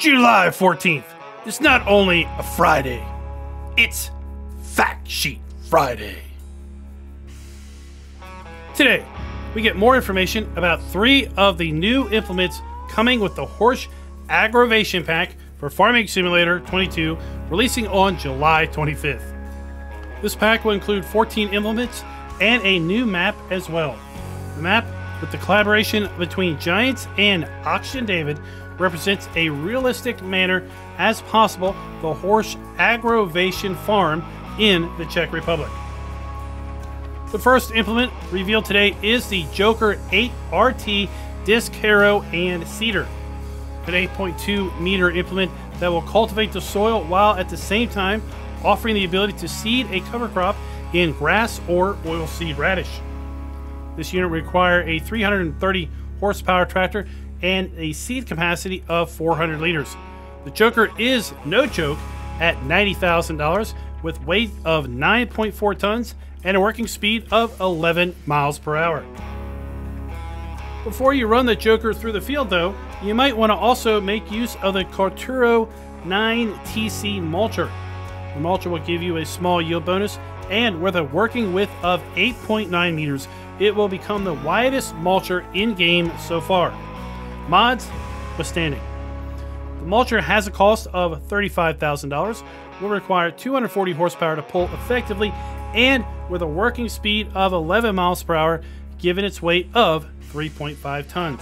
July 14th is not only a Friday, it's Fact Sheet Friday. Today, we get more information about three of the new implements coming with the Horsch AgroVation Pack for Farming Simulator 22, releasing on July 25th. This pack will include 14 implements and a new map as well. The map, with the collaboration between Giants and Oxygen David, represents a realistic manner as possible the Horsch AgroVation Farm in the Czech Republic. The first implement revealed today is the Joker 8 RT Disc Harrow and Seeder. An 8.2 meter implement that will cultivate the soil while at the same time offering the ability to seed a cover crop in grass or oilseed radish. This unit require a 330 horsepower tractor and a seed capacity of 400 liters. The Joker is no joke at $90,000 with weight of 9.4 tons and a working speed of 11 miles per hour. Before you run the Joker through the field though, you might want to also make use of the Cultro 9TC mulcher. The mulcher will give you a small yield bonus and with a working width of 8.9 meters, it will become the widest mulcher in game so far. Mods withstanding. The mulcher has a cost of $35,000, will require 240 horsepower to pull effectively, and with a working speed of 11 miles per hour, given its weight of 3.5 tons.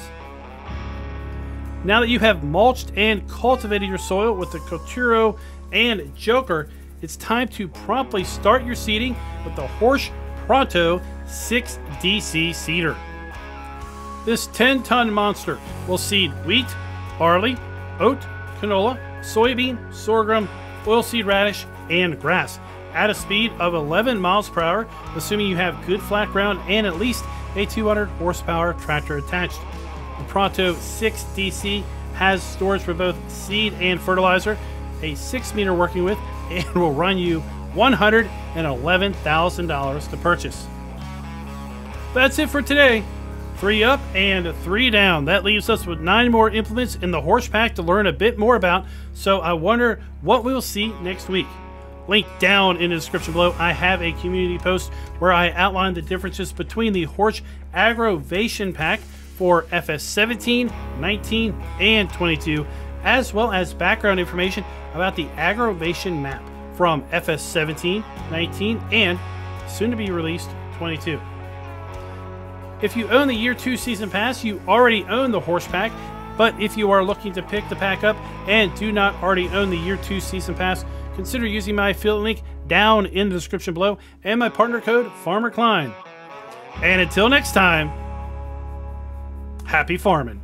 Now that you have mulched and cultivated your soil with the Cultro and Joker, it's time to promptly start your seeding with the Horsch Pronto 6DC seeder. This 10 ton monster will seed wheat, barley, oat, canola, soybean, sorghum, oilseed radish, and grass at a speed of 11 miles per hour, assuming you have good flat ground and at least a 200 horsepower tractor attached. The Pronto 6DC has storage for both seed and fertilizer, a 6 meter working width, and will run you $111,000 to purchase. That's it for today. Three up and three down. That leaves us with nine more implements in the Horsch Pack to learn a bit more about, so I wonder what we'll see next week. Link down in the description below, I have a community post where I outline the differences between the Horsch AgroVation Pack for FS17, 19, and 22, as well as background information about the AgroVation map from FS17, 19, and soon to be released 22. If you own the Year 2 Season Pass, you already own the Horsch Pack, but if you are looking to pick the pack up and do not already own the Year 2 Season Pass, consider using my affiliate link down in the description below and my partner code FarmerKlein. And until next time, happy farming.